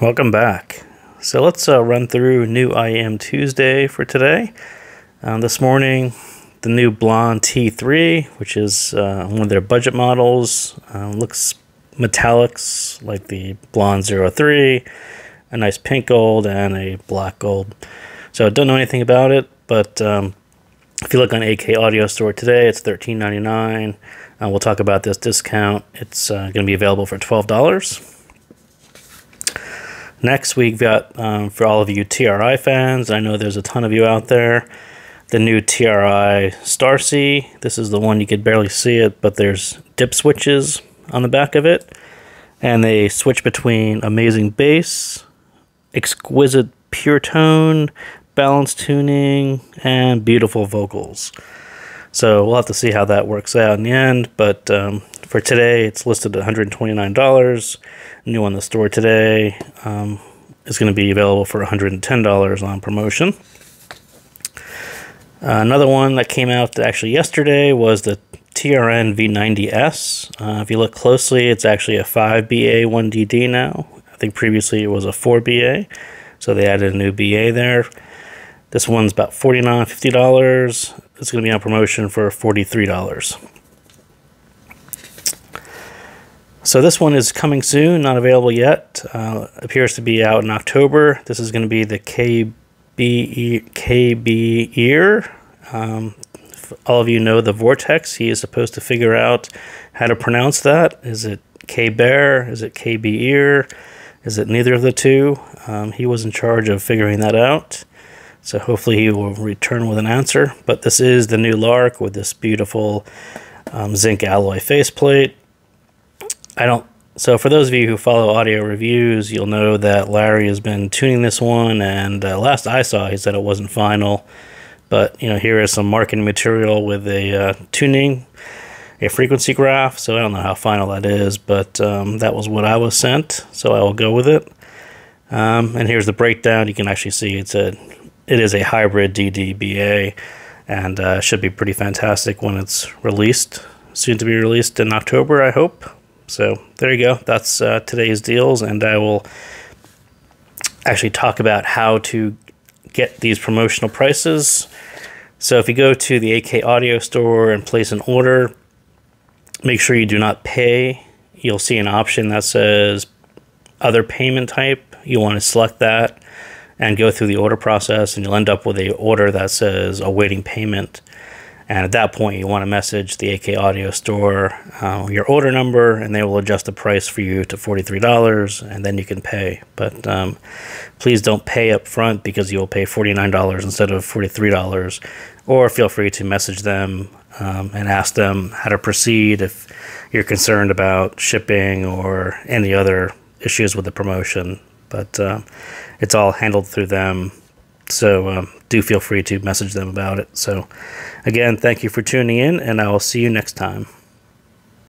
Welcome back. So let's uh, run through new IEM Tuesday for today. Um, this morning, the new BLON T3, which is uh, one of their budget models, uh, looks metallics like the BLON 03, a nice pink gold, and a black gold. So I don't know anything about it, but um, if you look on AK Audio Store today, it's $13.99. Uh, we'll talk about this discount. It's uh, going to be available for $12. Next, we've got um, for all of you TRI fans. I know there's a ton of you out there. The new TRI Starsea. This is the one you could barely see it, but there's dip switches on the back of it, and they switch between amazing bass, exquisite pure tone, balanced tuning, and beautiful vocals. So we'll have to see how that works out in the end. But um, for today, it's listed at $129. New on the store today um, is going to be available for $110 on promotion. Uh, another one that came out actually yesterday was the TRN V90S. Uh, if you look closely, it's actually a 5BA 1DD now. I think previously it was a 4BA, so they added a new BA there. This one's about $49, $50. It's going to be on promotion for $43. So this one is coming soon, not available yet. Uh, appears to be out in October. This is going to be the KB, KB ear. Um, all of you know the Vortex. He is supposed to figure out how to pronounce that. Is it K Bear? Is it KB ear? Is it neither of the two? Um, he was in charge of figuring that out. So hopefully he will return with an answer. But this is the new Lark with this beautiful um, zinc alloy faceplate. I don't. So for those of you who follow audio reviews, you'll know that Larry has been tuning this one, and uh, last I saw, he said it wasn't final. But you know, here is some marketing material with a uh, tuning, a frequency graph. So I don't know how final that is, but um, that was what I was sent. So I will go with it. Um, and here's the breakdown. You can actually see it's a it is a hybrid DDBA and uh, should be pretty fantastic when it's released. Soon to be released in October, I hope. So there you go. That's uh, today's deals, and I will actually talk about how to get these promotional prices. So if you go to the AK Audio Store and place an order, make sure you do not pay. You'll see an option that says other payment type. You want to select that and go through the order process, and you'll end up with a order that says awaiting payment. And at that point, you want to message the AK Audio Store uh, your order number, and they will adjust the price for you to $43, and then you can pay. But um, please don't pay up front because you'll pay $49 instead of $43. Or feel free to message them um, and ask them how to proceed if you're concerned about shipping or any other issues with the promotion. But uh, it's all handled through them. So um, do feel free to message them about it. So, again, thank you for tuning in, and I will see you next time.